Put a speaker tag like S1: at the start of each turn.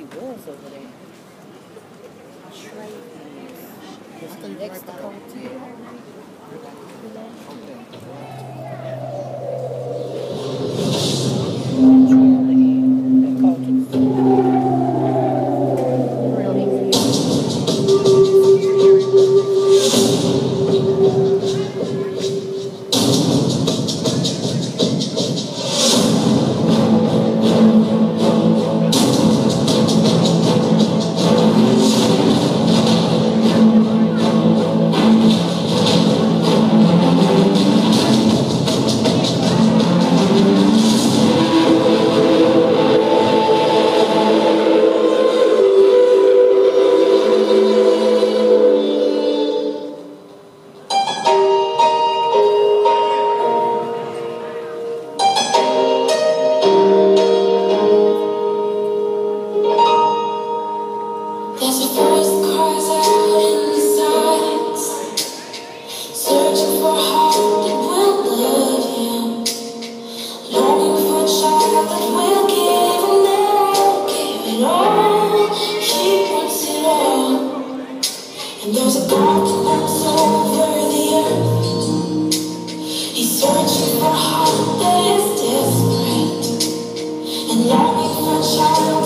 S1: he was over there. Next to
S2: longing